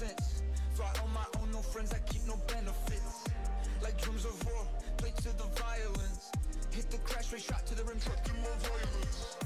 sense Fly on my own, no friends, I keep no benefits. Like drums of war, play to the violence. Hit the crash rate, shot to the rim, trucking more violence.